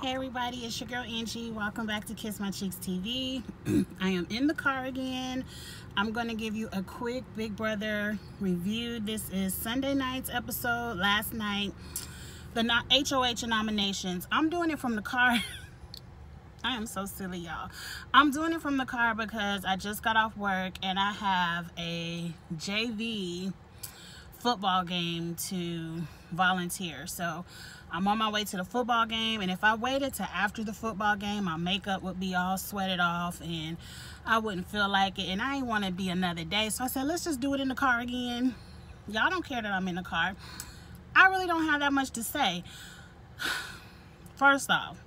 Hey everybody, it's your girl Angie. Welcome back to Kiss My Cheeks TV. I am in the car again. I'm going to give you a quick Big Brother review. This is Sunday night's episode, last night. The HOH nominations. I'm doing it from the car. I am so silly, y'all. I'm doing it from the car because I just got off work and I have a JV football game to volunteer. So I'm on my way to the football game and if I waited to after the football game, my makeup would be all sweated off and I wouldn't feel like it and I didn't want to be another day. So I said, let's just do it in the car again. Y'all don't care that I'm in the car. I really don't have that much to say. First off,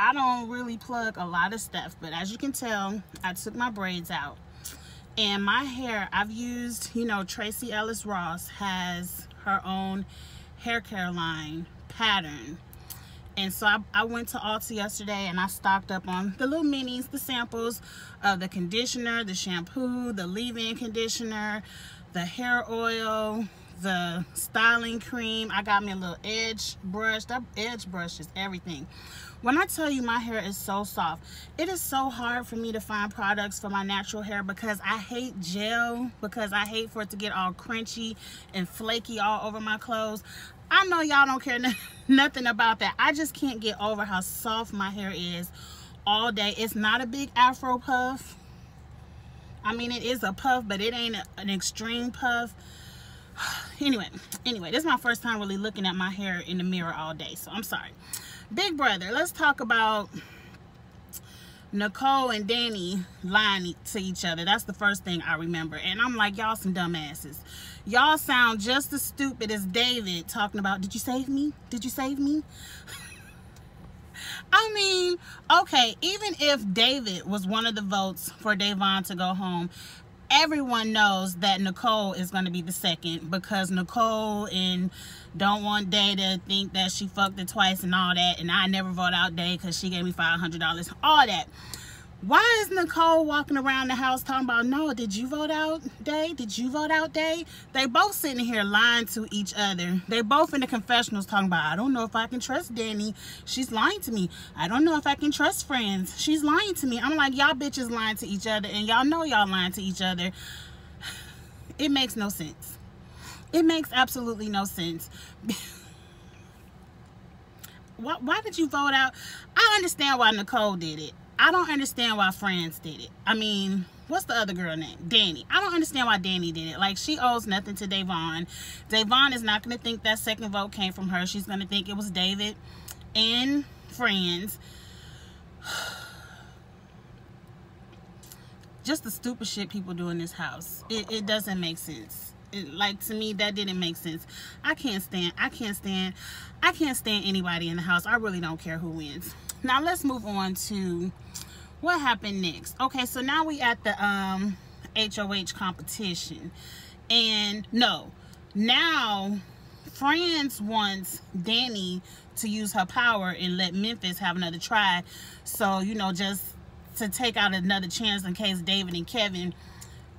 I don't really plug a lot of stuff, but as you can tell, I took my braids out and my hair I've used you know Tracee Ellis Ross has her own hair care line pattern. And so I, I, went to Ulta yesterday and I stocked up on the little minis the samples of the conditioner the shampoo the leave-in conditioner the hair oil the styling cream. I got me a little edge brush. That edge brush is everything. When I tell you my hair is so soft it is so hard for me to find products for my natural hair because I hate gel because I hate for it to get all crunchy and flaky all over my clothes. I know y'all don't care nothing about that. I just can't get over how soft my hair is all day. It's not a big afro puff. I mean it is a puff but it ain't an extreme puff anyway anyway this is my first time really looking at my hair in the mirror all day so i'm sorry. Big brother let's talk about nicole and dani lying to each other. That's the first thing i remember and i'm like y'all some dumbasses. Y'all sound just as stupid as david talking about did you save me? Did you save me? I mean, okay, even if David was one of the votes for Da'Vonne to go home, everyone knows that Nicole is going to be the second because Nicole and don't want Day to think that she fucked it twice and all that. And I never vote out Day because she gave me $500. All that. Why is Nicole walking around the house talking about, no, did you vote out Day? Did you vote out Day? They both sitting here lying to each other. They both in the confessionals talking about, I don't know if I can trust Dani. She's lying to me. I don't know if I can trust friends. She's lying to me. I'm like, y'all bitches lying to each other and y'all know y'all lying to each other. It makes no sense. It makes absolutely no sense. why, why did you vote out? I understand why Nicole did it. I don't understand why Franz did it. I mean, what's the other girl name? Dani. I don't understand why Dani did it. Like, she owes nothing to Da'Vonne. Da'Vonne is not going to think that second vote came from her. She's going to think it was David and Franz. Just the stupid shit people do in this house. It, it doesn't make sense. It, like to me that didn't make sense i can't stand i can't stand i can't stand anybody in the house i really don't care who wins now let's move on to what happened next. Okay so now we at the um hoh competition. And no now Franz wants dani to use her power and let memphis have another try. So you know just to take out another chance in case david and kevin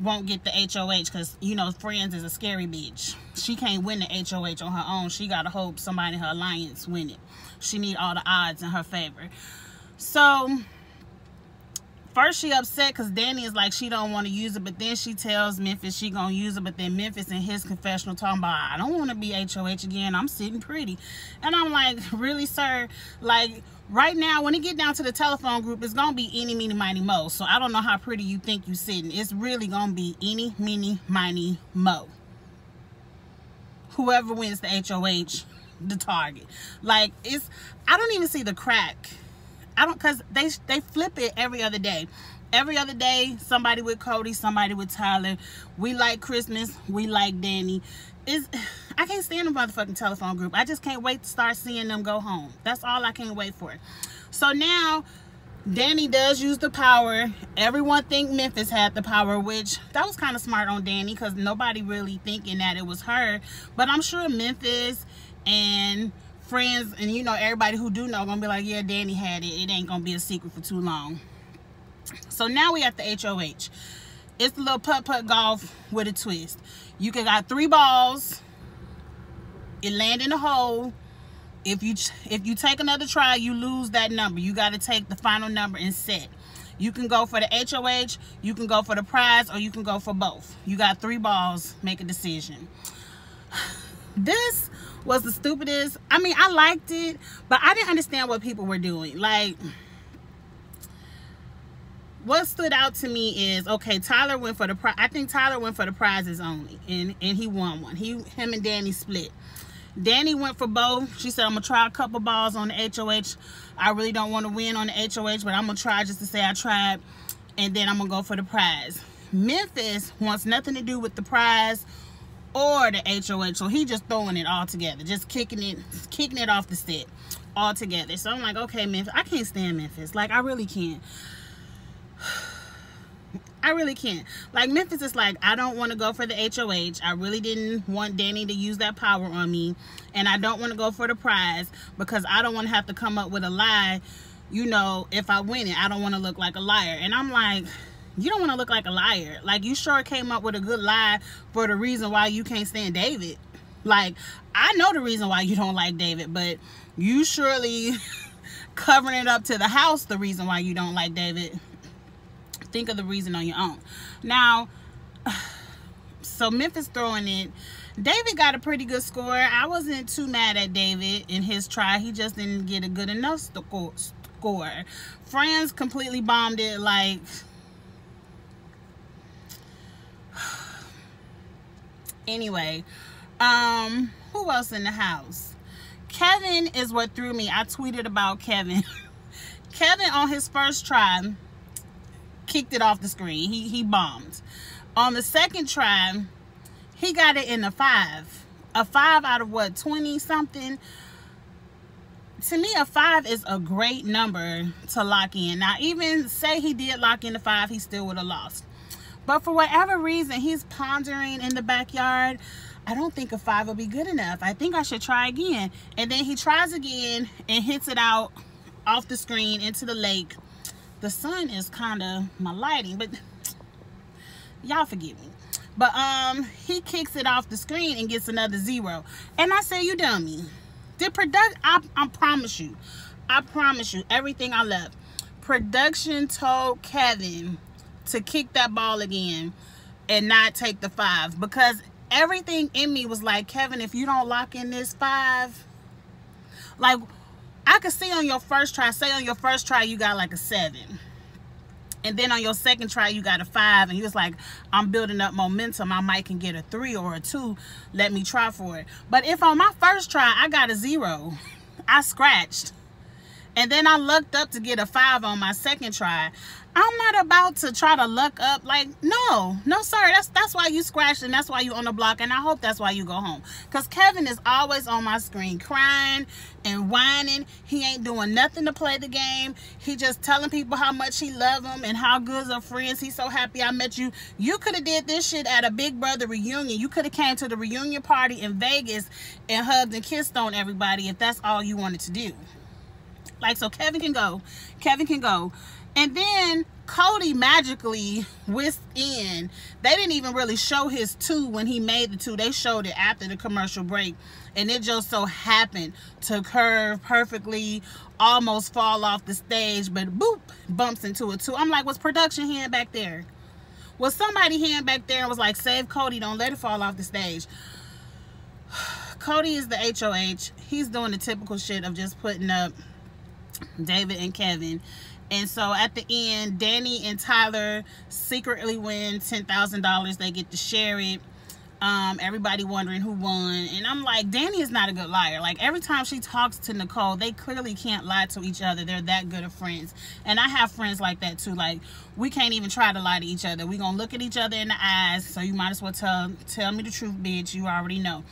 won't get the HOH because, you know, Friends is a scary bitch. She can't win the HOH on her own. She got to hope somebody in her alliance win it. She need all the odds in her favor. So, first she upset because Dani is like she don't want to use it. But then she tells Memphis she going to use it. But then Memphis in his confessional talking about, I don't want to be HOH again. I'm sitting pretty. And I'm like, really, sir? Like right now when it get down to the telephone group it's gonna be any meeny miny mo. So i don't know how pretty you think you sitting. It's really gonna be any meeny miny mo. Whoever wins the hoh the target. Like it's i don't even see the crack. I don't because they they flip it every other day. Every other day somebody with cody somebody with tyler. We like christmas we like dani is I can't stand the motherfucking telephone group. I just can't wait to start seeing them go home. That's all I can't wait for. So now Dani does use the power. Everyone think Memphis had the power, which that was kind of smart on Dani because nobody really thinking that it was her. But I'm sure Memphis and friends and you know everybody who do know gonna be like, yeah, Dani had it. It ain't gonna be a secret for too long. So now we at the HOH. It's a little putt-putt golf with a twist. You can got three balls. It land in a hole. if you if you take another try, you lose that number. You got to take the final number and set. You can go for the HOH, you can go for the prize, or you can go for both. You got three balls, make a decision. This was the stupidest. I mean, I liked it, but I didn't understand what people were doing. Like, what stood out to me is okay tyler went for the prize i think tyler went for the prizes only and and he won one. He him and dani split. Dani went for both. She said i'm gonna try a couple balls on the hoh i really don't want to win on the hoh but i'm gonna try just to say i tried and then i'm gonna go for the prize. Memphis wants nothing to do with the prize or the hoh so he just throwing it all together just kicking it kicking it off the set all together so i'm like okay memphis i can't stand memphis. Like i really can't I really can't. Like Memphis is like, I don't want to go for the HOH. I really didn't want Dani to use that power on me. And I don't want to go for the prize because I don't want to have to come up with a lie, you know, if I win it. I don't want to look like a liar. And I'm like, you don't want to look like a liar. Like you sure came up with a good lie for the reason why you can't stand David. Like, I know the reason why you don't like David, but you surely covering it up to the house the reason why you don't like David think of the reason on your own. Now, so Memphis throwing it. David got a pretty good score. I wasn't too mad at David in his try. He just didn't get a good enough score. Franz completely bombed it like... anyway, um, who else in the house? Kevin is what threw me. I tweeted about Kevin. Kevin on his first try kicked it off the screen. He, he bombed. On the second try, he got it in a five. A five out of what, 20 something? To me, a five is a great number to lock in. Now, even say he did lock in the five, he still would have lost. But for whatever reason, he's pondering in the backyard. I don't think a five will be good enough. I think I should try again. And then he tries again and hits it out off the screen into the lake the sun is kind of my lighting but y'all forgive me. But um he kicks it off the screen and gets another zero. And i say you dummy. The product I, I promise you. I promise you everything i love. Production told kevin to kick that ball again and not take the five because everything in me was like kevin if you don't lock in this five like I could see on your first try, say on your first try you got like a seven. And then on your second try you got a five. And he was like, I'm building up momentum. I might can get a three or a two. Let me try for it. But if on my first try I got a zero, I scratched. And then I lucked up to get a five on my second try. I'm not about to try to luck up like no no sorry that's that's why you scratched and that's why you on the block and I hope that's why you go home. Because Kevin is always on my screen crying and whining. He ain't doing nothing to play the game. He just telling people how much he love them and how good are friends. He's so happy I met you. You could have did this shit at a big brother reunion. You could have came to the reunion party in Vegas and hugged and kissed on everybody if that's all you wanted to do like so Kevin can go Kevin can go and then Cody magically whisked in. They didn't even really show his two when he made the two. They showed it after the commercial break. And it just so happened to curve perfectly, almost fall off the stage, but boop, bumps into it too. I'm like, was production hand back there? Was somebody hand back there and was like, save Cody, don't let it fall off the stage. Cody is the HOH. He's doing the typical shit of just putting up David and Kevin and so at the end, Dani and Tyler secretly win $10,000. They get to share it. Um, everybody wondering who won. And I'm like, Dani is not a good liar. Like every time she talks to Nicole, they clearly can't lie to each other. They're that good of friends. And I have friends like that too. Like we can't even try to lie to each other. we gonna look at each other in the eyes. So you might as well tell tell me the truth, bitch. You already know.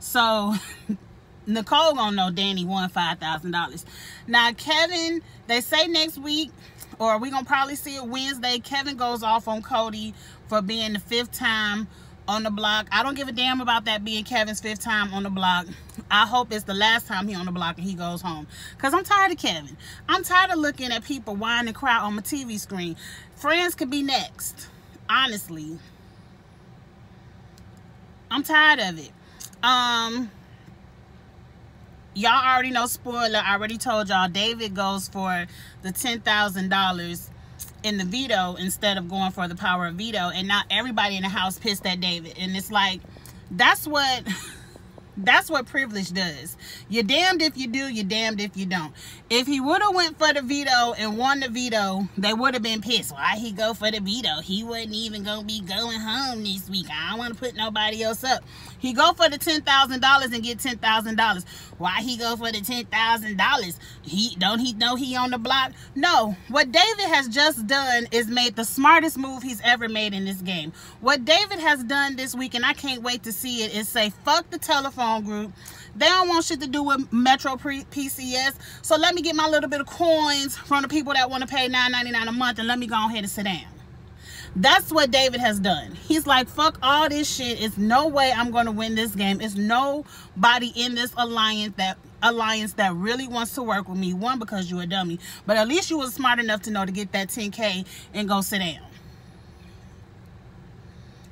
So Nicole gonna know Dani won $5,000. Now, Kevin, they say next week, or we gonna probably see it Wednesday, Kevin goes off on Cody for being the fifth time on the block. I don't give a damn about that being Kevin's fifth time on the block. I hope it's the last time he on the block and he goes home. Because I'm tired of Kevin. I'm tired of looking at people whine and cry on my TV screen. Friends could be next. Honestly. I'm tired of it. Um y'all already know spoiler. I already told y'all david goes for the ten thousand dollars in the veto instead of going for the power of veto. And not everybody in the house pissed at david. And it's like that's what That's what privilege does. You're damned if you do, you're damned if you don't. If he would have went for the veto and won the veto, they would have been pissed. Why he go for the veto? He wasn't even going to be going home this week. I don't want to put nobody else up. He go for the $10,000 and get $10,000. Why he go for the $10,000? He don't he know he on the block? No. What David has just done is made the smartest move he's ever made in this game. What David has done this week, and I can't wait to see it, is say, fuck the telephone group. They don't want shit to do with Metro PCS. So let me get my little bit of coins from the people that want to pay $9.99 a month and let me go ahead and sit down. That's what David has done. He's like, fuck all this shit. It's no way I'm going to win this game. It's nobody in this alliance that alliance that really wants to work with me. One, because you're a dummy. But at least you was smart enough to know to get that 10K and go sit down.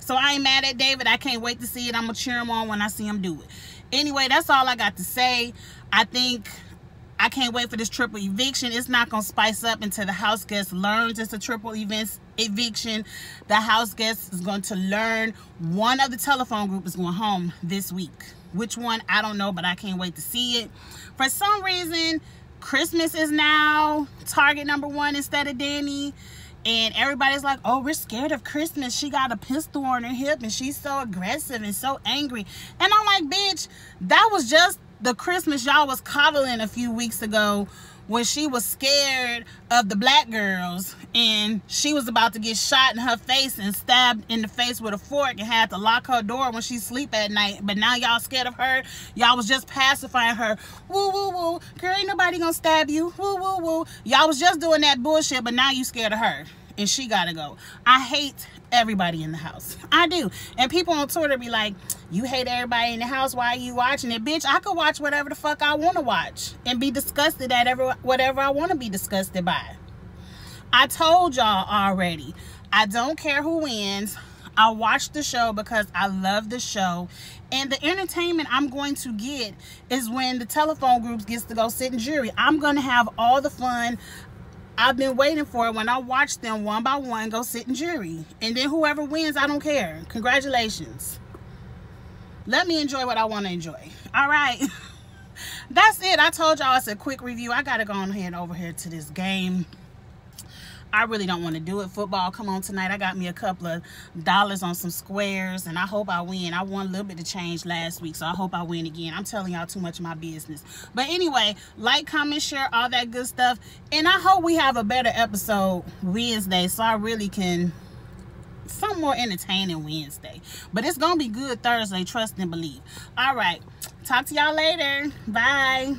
So I ain't mad at David. I can't wait to see it. I'm going to cheer him on when I see him do it. Anyway, that's all I got to say. I think I can't wait for this triple eviction. It's not going to spice up until the house guest learns it's a triple event eviction. The house guest is going to learn one of the telephone group is going home this week. Which one, I don't know, but I can't wait to see it. For some reason, Christmas is now target number one instead of Dani. And everybody's like, oh, we're scared of Christmas. She got a pistol on her hip and she's so aggressive and so angry. And I'm like, bitch, that was just the Christmas y'all was coddling a few weeks ago when she was scared of the black girls and she was about to get shot in her face and stabbed in the face with a fork and had to lock her door when she sleep at night. But now y'all scared of her? Y'all was just pacifying her. Woo woo woo. Girl ain't nobody gonna stab you. Woo woo woo. Y'all was just doing that bullshit but now you scared of her and she gotta go i hate everybody in the house. I do. And people on Twitter be like, you hate everybody in the house. Why are you watching it? Bitch, I could watch whatever the fuck I want to watch and be disgusted at every, whatever I want to be disgusted by. I told y'all already. I don't care who wins. I watch the show because I love the show. And the entertainment I'm going to get is when the telephone groups gets to go sit in jury. I'm going to have all the fun. I've been waiting for it when I watch them one by one go sit in jury. And then whoever wins, I don't care. Congratulations. Let me enjoy what I want to enjoy. All right. That's it. I told y'all it's a quick review. I got to go ahead over here to this game. I really don't want to do it. Football, come on tonight. I got me a couple of dollars on some squares, and I hope I win. I won a little bit of change last week, so I hope I win again. I'm telling y'all too much of my business. But anyway, like, comment, share, all that good stuff. And I hope we have a better episode Wednesday, so I really can some more entertaining Wednesday. But it's going to be good Thursday, trust and believe. All right. Talk to y'all later. Bye.